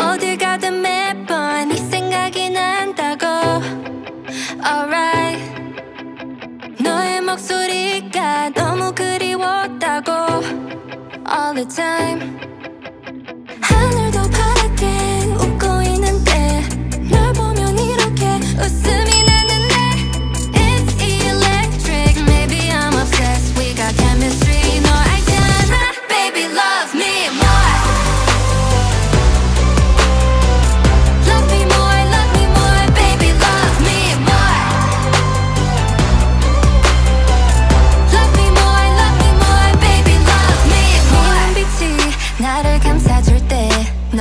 어딜 가든 매번 네 생각이 난다고. Alright. 너의 목소리가 너무 그리웠다고. All the time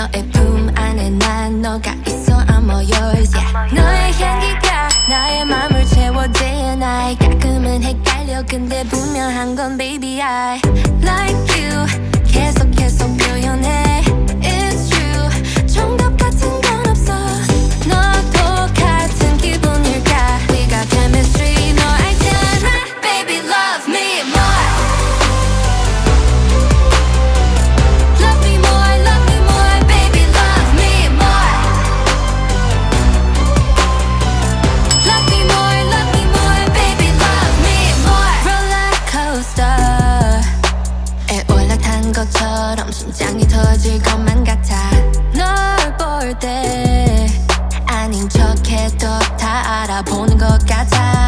너의 품 안에 난 너가 있어 I'm all yours yeah. 너의 향기가 나의 맘을 채워 day and night 가끔은 헷갈려 근데 분명한 건 baby I like you 계속 계속 표현해 It's true 정답 같은 건 없어 너도 같은 기분일까 We got chemistry 너 때 아닌 척해도 다 알아보는 것 같아.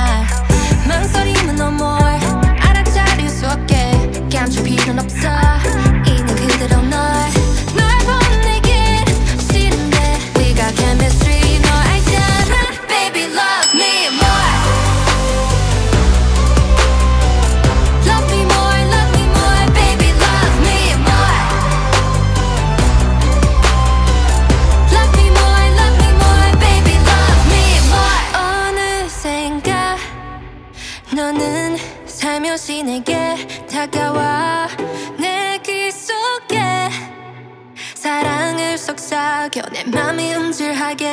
쏙싹여 내 맘이 음질하게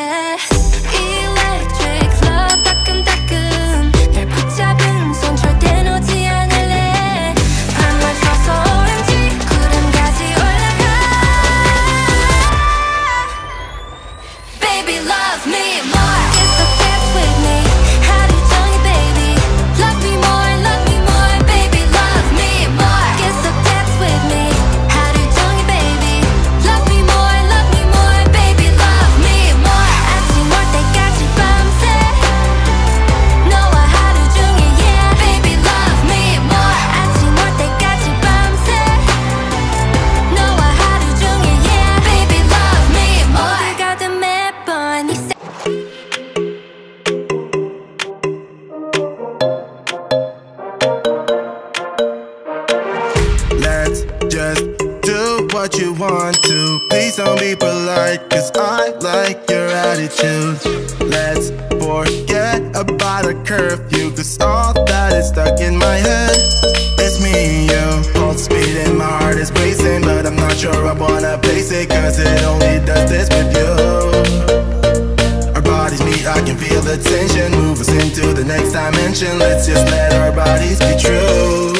Let's forget about a curfew, cause all that is stuck in my head. It's me and you, pulse speed and my heart is racing, but I'm not sure I wanna place it, cause it only does this with you. Our bodies meet, I can feel the tension. Move us into the next dimension. Let's just let our bodies be true.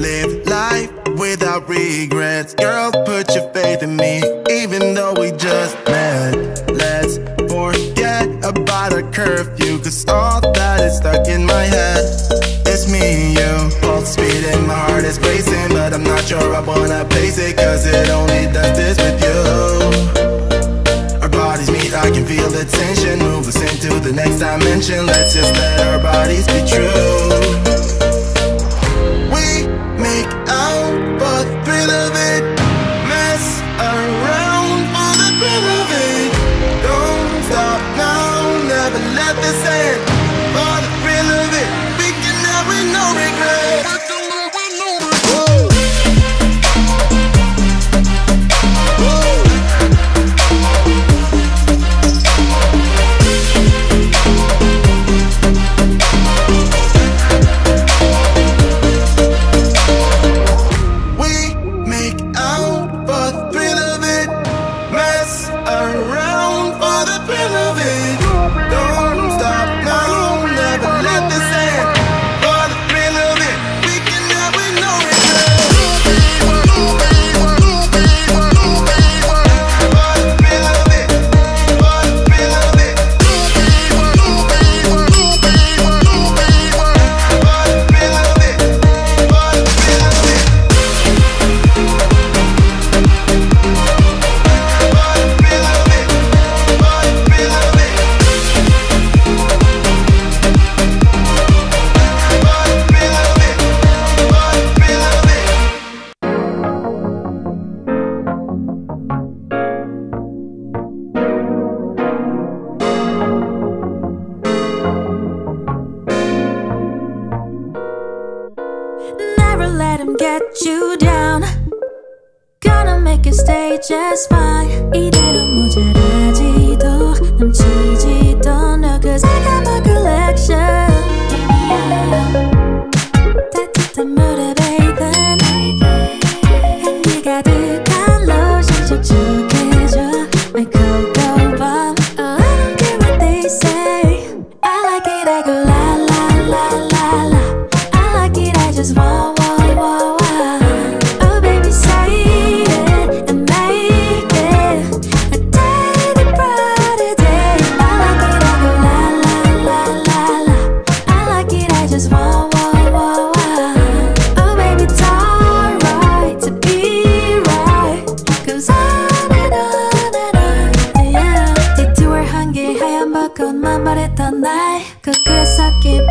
Live life without regrets. Girl, put your faith in me, even though we just met. Let's forget about a curfew, cause all that is stuck in my head. It's me and you, pulse speed and my heart is racing, but I'm not sure I wanna pace it, cause it only does this with you. Our bodies meet, I can feel the tension. Move us into the next dimension. Let's just let our bodies be true.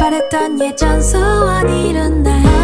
말했던 예전 소원 이룬 날.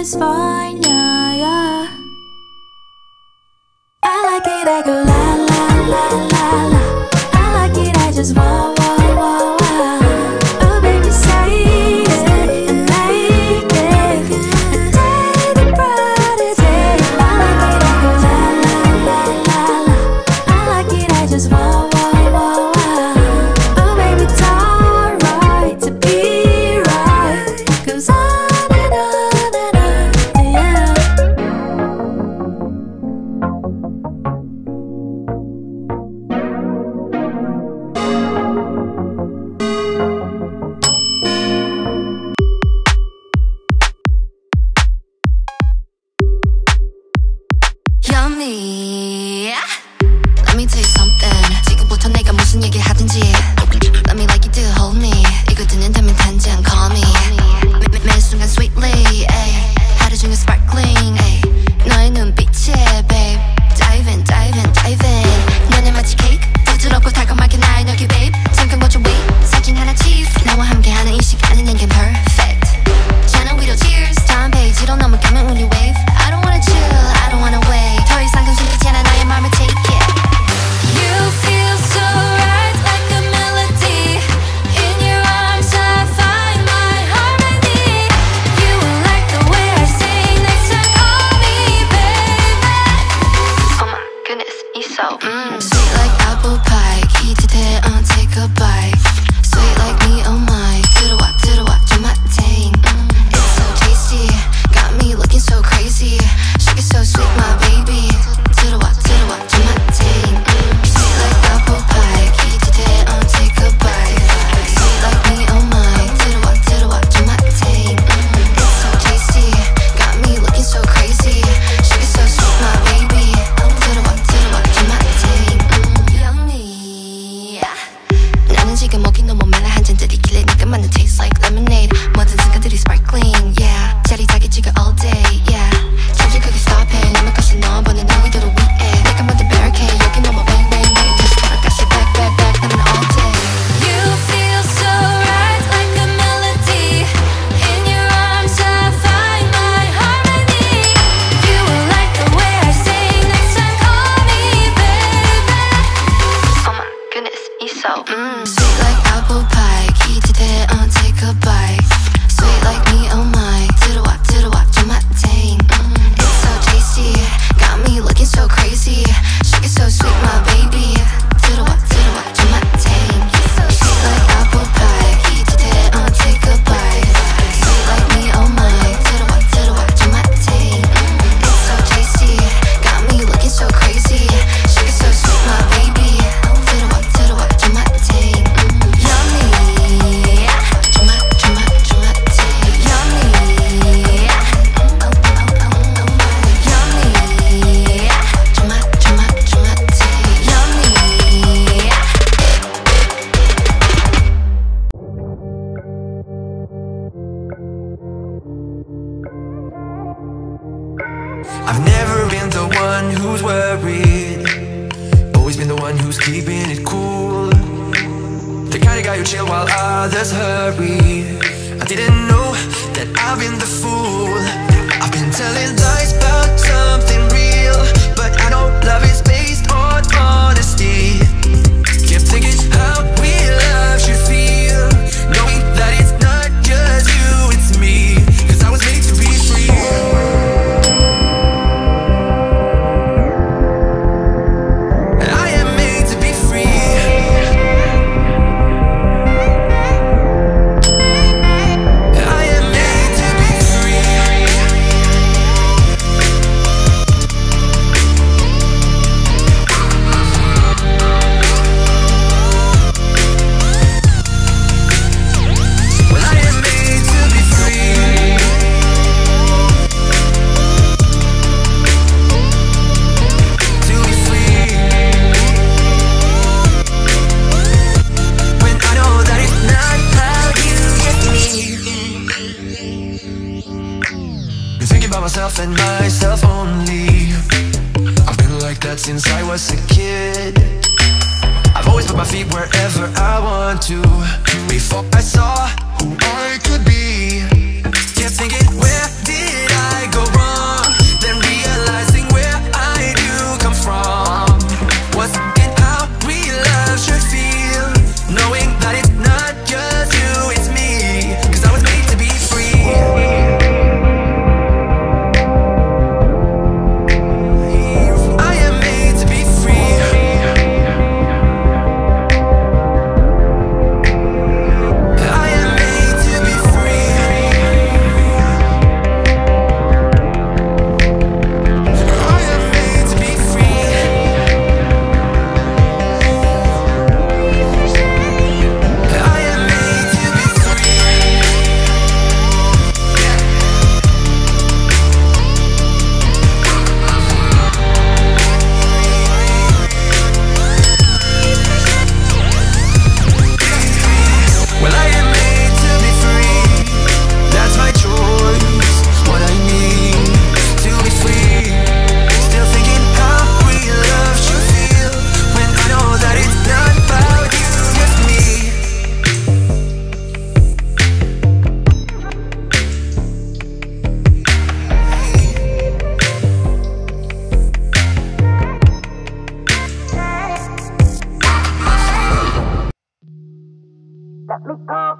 is fine, yeah, yeah. I like it, I go la la la la la. I like it, I just want. I've never been the one who's worried. Always been the one who's keeping it cool. The kind of guy who chill while others hurry. I didn't know that I've been the fool. I've been telling lies about something real But I know love is based on honesty. Kept thinking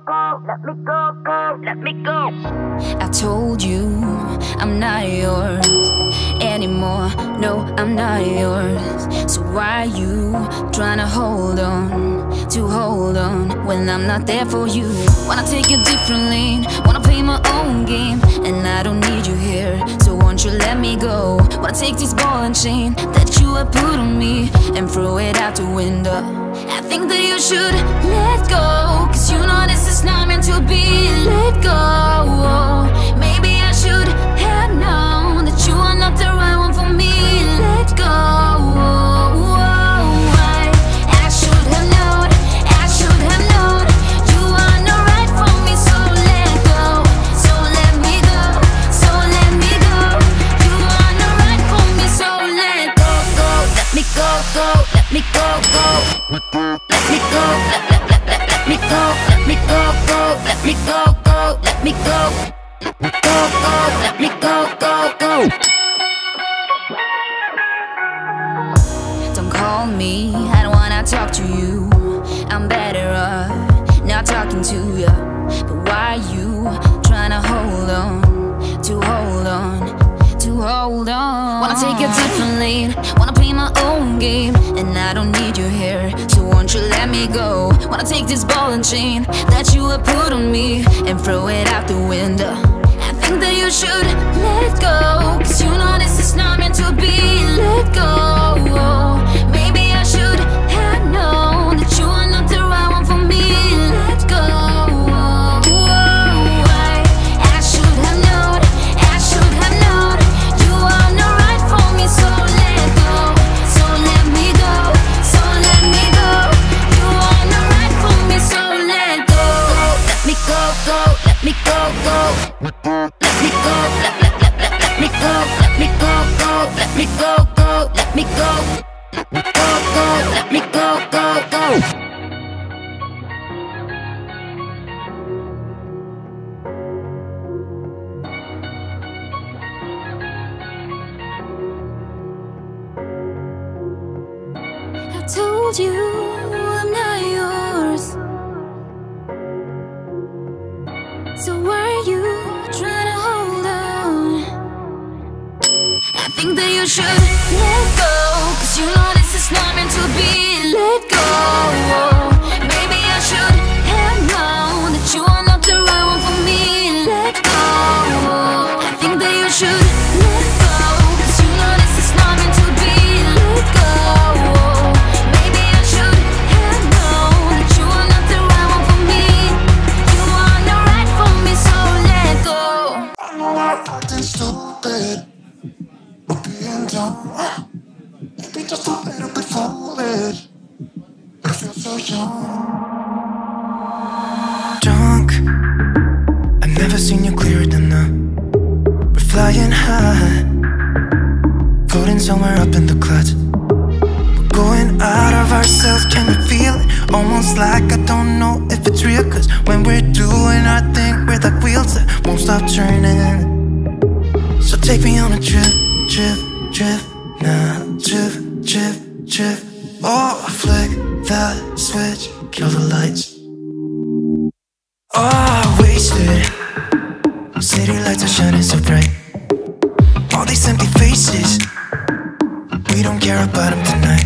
I told you I'm not yours anymore. No, I'm not yours. So why you trying to hold on, to hold on when I'm not there for you? Wanna take a different lane, wanna play my own game, and I don't need you here. So won't you let me go? Wanna take this ball and chain that you have put on me and throw it out the window. I think that you should let go, cause you know this is not meant to be. Let go. Maybe I should have known that you are not the right one for me. Let go. This chain that you would put on me and throw it out the window. I think that you should let go, cause you know this is not meant to be. Let go. go, go. Let me go, let, let, let, let, let me go, let me go, go, let me go, go, let me go. Go, go, let me go, go, go. I told you you should let switch, kill the lights. Oh, wasted. City lights are shining so bright. All these empty faces. We don't care about them tonight.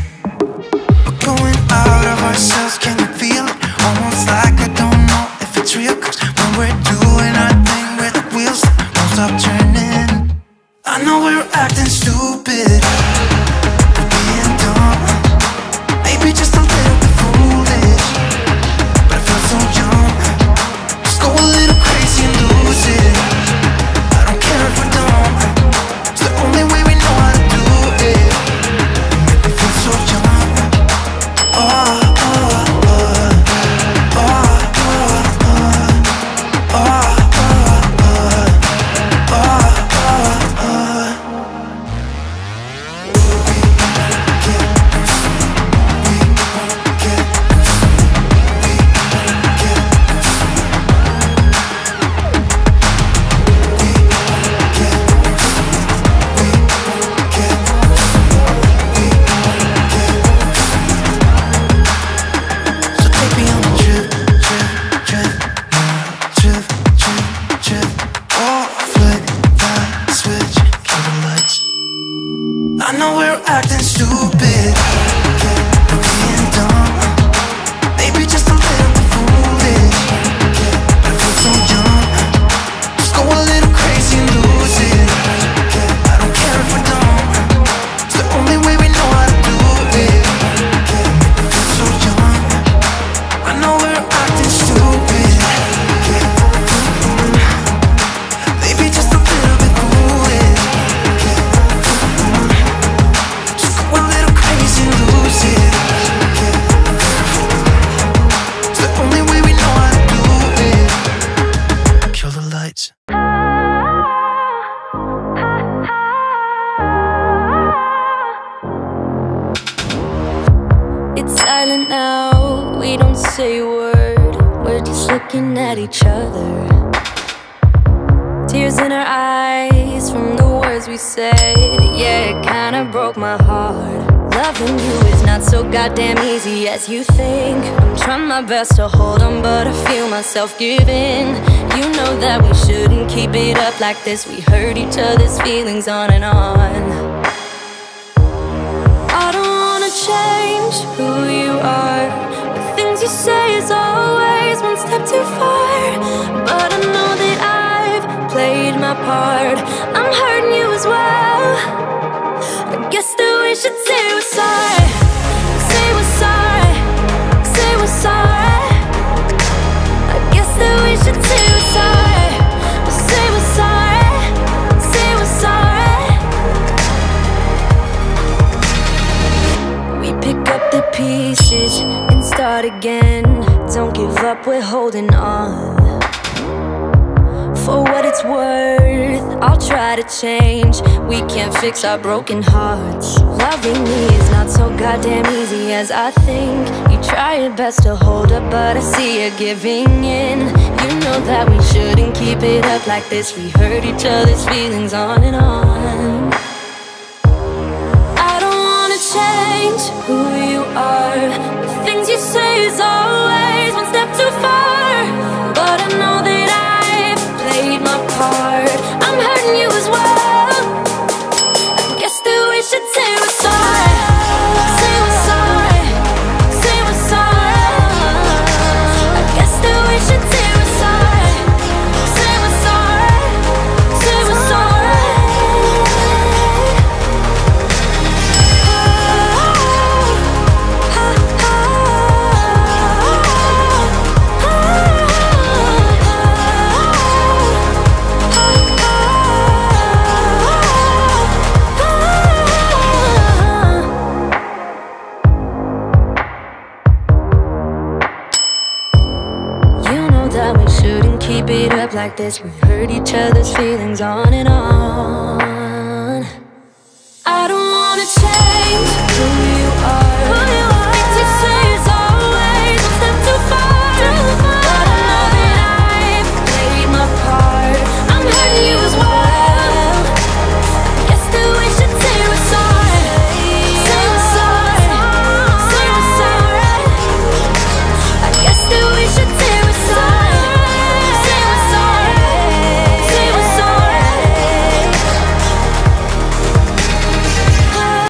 It's silent now, we don't say a word. We're just looking at each other. Tears in our eyes from the words we said. Yeah, it kinda broke my heart. Loving you is not so goddamn easy as you think. I'm trying my best to hold on, but I feel myself giving. You know that we shouldn't keep it up like this. We hurt each other's feelings on and on. I don't wanna change who you are. The things you say is always one step too far. But I know that I've played my part. I'm hurting you as well. I guess that we should say. we're holding on. For what it's worth, I'll try to change. We can't fix our broken hearts. Loving me is not so goddamn easy as I think. You try your best to hold up, but I see you giving in. You know that we shouldn't keep it up like this. We hurt each other's feelings on and on. I don't wanna change up like this. We hurt each other's feelings on and on.